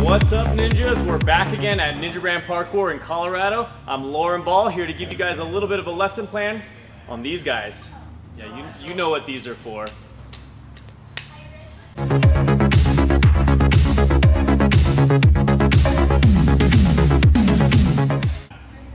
What's up ninjas? We're back again at Ninja Brand Parkour in Colorado. I'm Lorin Ball here to give you guys a little bit of a lesson plan on these guys. Yeah, you, you know what these are for.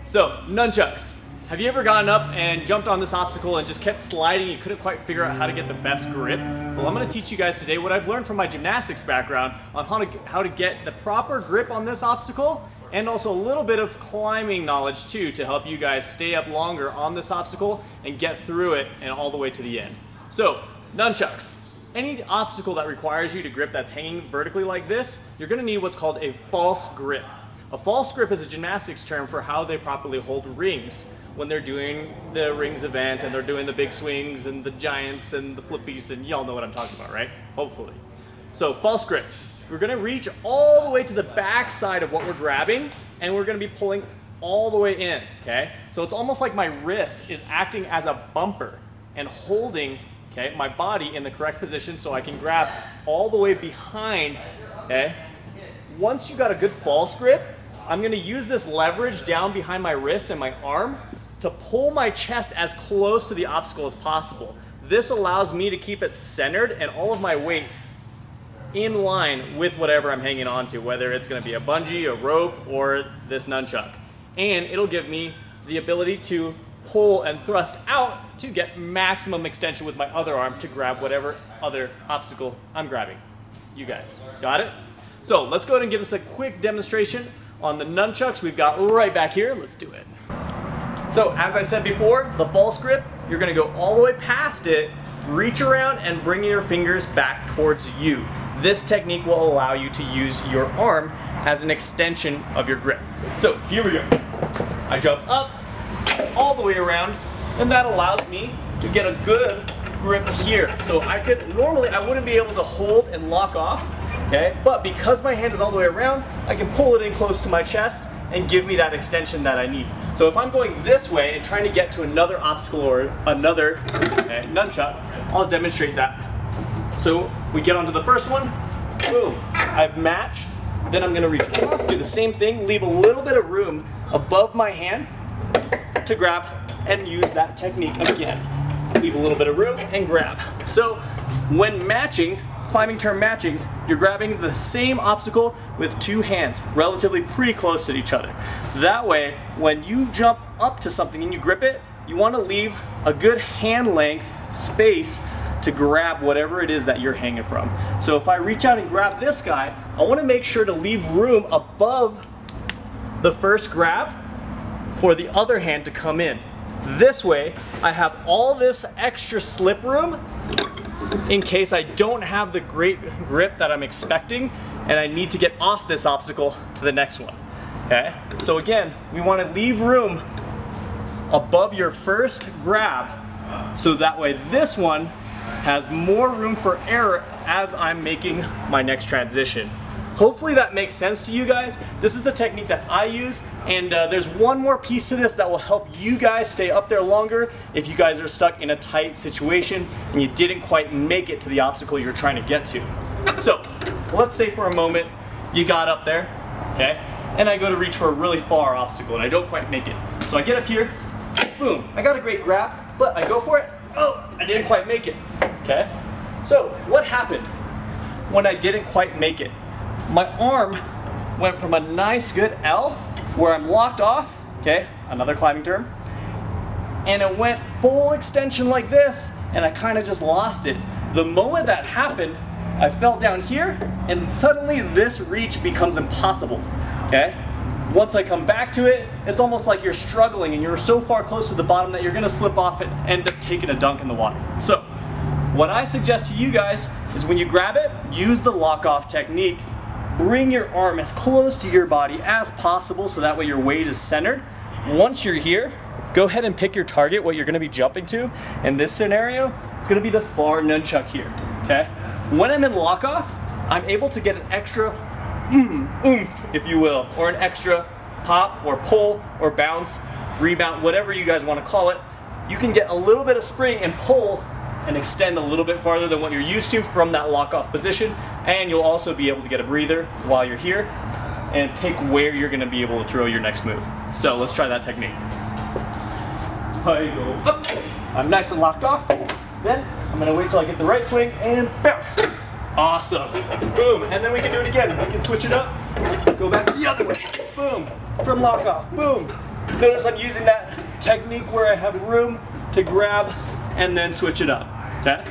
So, nunchucks. Have you ever gotten up and jumped on this obstacle and just kept sliding? You couldn't quite figure out how to get the best grip? Well, I'm gonna teach you guys today what I've learned from my gymnastics background on how to, how to get the proper grip on this obstacle and also a little bit of climbing knowledge too to help you guys stay up longer on this obstacle and get through it and all the way to the end. So, nunchucks. Any obstacle that requires you to grip that's hanging vertically like this, you're gonna need what's called a false grip. A false grip is a gymnastics term for how they properly hold rings when they're doing the rings event and they're doing the big swings and the giants and the flippies and y'all know what I'm talking about, right? Hopefully. So false grip. We're gonna reach all the way to the back side of what we're grabbing and we're gonna be pulling all the way in, okay? So it's almost like my wrist is acting as a bumper and holding, okay, my body in the correct position so I can grab all the way behind, okay? Once you got a good false grip, I'm gonna use this leverage down behind my wrist and my arm to pull my chest as close to the obstacle as possible. This allows me to keep it centered and all of my weight in line with whatever I'm hanging on to, whether it's gonna be a bungee, a rope, or this nunchuck. And it'll give me the ability to pull and thrust out to get maximum extension with my other arm to grab whatever other obstacle I'm grabbing. You guys, got it? So let's go ahead and give this a quick demonstration on the nunchucks we've got right back here. Let's do it. So as I said before, the false grip, you're gonna go all the way past it, reach around and bring your fingers back towards you. This technique will allow you to use your arm as an extension of your grip. So here we go. I jump up, all the way around, and that allows me to get a good grip here. So I could, normally I wouldn't be able to hold and lock off, okay? But because my hand is all the way around, I can pull it in close to my chest and give me that extension that I need. So if I'm going this way and trying to get to another obstacle or another uh, nunchuck, I'll demonstrate that. So we get onto the first one, boom, I've matched, then I'm gonna reach across, do the same thing, leave a little bit of room above my hand to grab and use that technique again. Leave a little bit of room and grab. So when matching, climbing term matching, you're grabbing the same obstacle with two hands, relatively pretty close to each other. That way, when you jump up to something and you grip it, you want to leave a good hand length space to grab whatever it is that you're hanging from. So if I reach out and grab this guy, I want to make sure to leave room above the first grab for the other hand to come in. This way, I have all this extra slip room in case I don't have the great grip that I'm expecting and I need to get off this obstacle to the next one. Okay, so again, we want to leave room above your first grab so that way this one has more room for error as I'm making my next transition. Hopefully that makes sense to you guys. This is the technique that I use and uh, there's one more piece to this that will help you guys stay up there longer if you guys are stuck in a tight situation and you didn't quite make it to the obstacle you're trying to get to. So let's say for a moment you got up there, okay, and I go to reach for a really far obstacle and I don't quite make it. So I get up here, boom, I got a great grab, but I go for it, oh, I didn't quite make it, okay? So what happened when I didn't quite make it? My arm went from a nice good L where I'm locked off, okay, another climbing term, and it went full extension like this and I kind of just lost it. The moment that happened, I fell down here and suddenly this reach becomes impossible, okay? Once I come back to it, it's almost like you're struggling and you're so far close to the bottom that you're gonna slip off and end up taking a dunk in the water. So, what I suggest to you guys is when you grab it, use the lock off technique bring your arm as close to your body as possible so that way your weight is centered. Once you're here, go ahead and pick your target, what you're gonna be jumping to. In this scenario, it's gonna be the far nunchuck here, okay? When I'm in lock off, I'm able to get an extra mm, oomph, if you will, or an extra pop or pull or bounce, rebound, whatever you guys wanna call it. You can get a little bit of spring and pull and extend a little bit farther than what you're used to from that lock off position. And you'll also be able to get a breather while you're here and pick where you're gonna be able to throw your next move. So let's try that technique. I go up. I'm nice and locked off. Then I'm gonna wait till I get the right swing and bounce. Awesome. Boom. And then we can do it again. We can switch it up. Go back the other way. Boom. From lock off. Boom. Notice I'm using that technique where I have room to grab and then switch it up. Okay?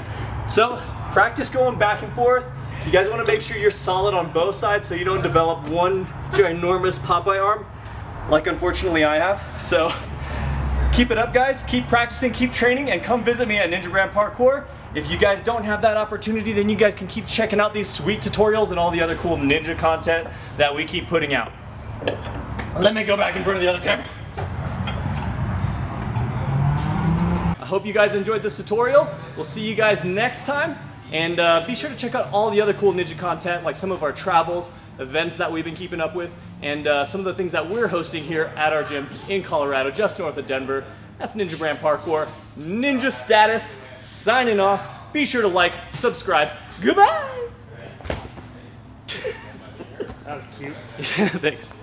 So practice going back and forth. You guys want to make sure you're solid on both sides so you don't develop one ginormous Popeye arm like unfortunately I have. So keep it up guys, keep practicing, keep training, and come visit me at Ninja Brand Parkour. If you guys don't have that opportunity, then you guys can keep checking out these sweet tutorials and all the other cool ninja content that we keep putting out. Let me go back in front of the other camera. I hope you guys enjoyed this tutorial. We'll see you guys next time. And uh, be sure to check out all the other cool Ninja content, like some of our travels, events that we've been keeping up with, and uh, some of the things that we're hosting here at our gym in Colorado, just north of Denver. That's Ninja Brand Parkour. Ninja Status, signing off. Be sure to like, subscribe. Goodbye! That was cute. Thanks.